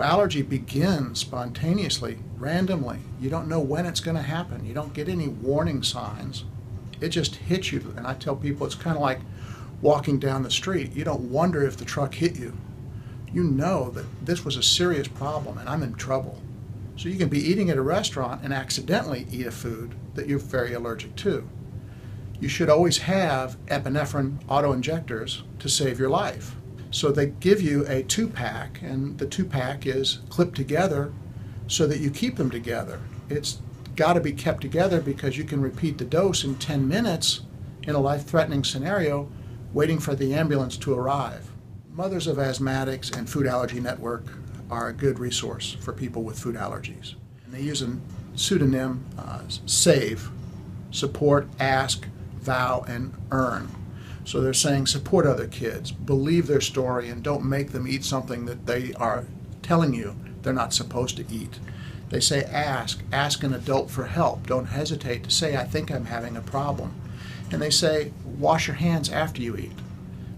Allergy begins spontaneously, randomly. You don't know when it's going to happen. You don't get any warning signs. It just hits you. And I tell people it's kind of like walking down the street. You don't wonder if the truck hit you. You know that this was a serious problem and I'm in trouble. So you can be eating at a restaurant and accidentally eat a food that you're very allergic to. You should always have epinephrine auto injectors to save your life. So they give you a two pack, and the two pack is clipped together so that you keep them together. It's got to be kept together because you can repeat the dose in 10 minutes in a life threatening scenario, waiting for the ambulance to arrive. Mothers of Asthmatics and Food Allergy Network are a good resource for people with food allergies. And they use a pseudonym uh, SAVE support, ask, vow, and earn. So they're saying support other kids, believe their story, and don't make them eat something that they are telling you they're not supposed to eat. They say ask, ask an adult for help. Don't hesitate to say, I think I'm having a problem. And they say, wash your hands after you eat.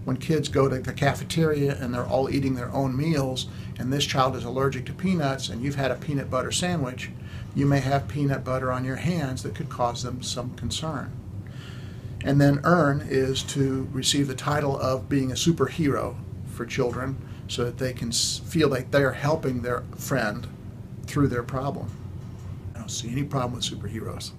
When kids go to the cafeteria and they're all eating their own meals, and this child is allergic to peanuts, and you've had a peanut butter sandwich, you may have peanut butter on your hands that could cause them some concern. And then earn is to receive the title of being a superhero for children so that they can feel like they're helping their friend through their problem. I don't see any problem with superheroes.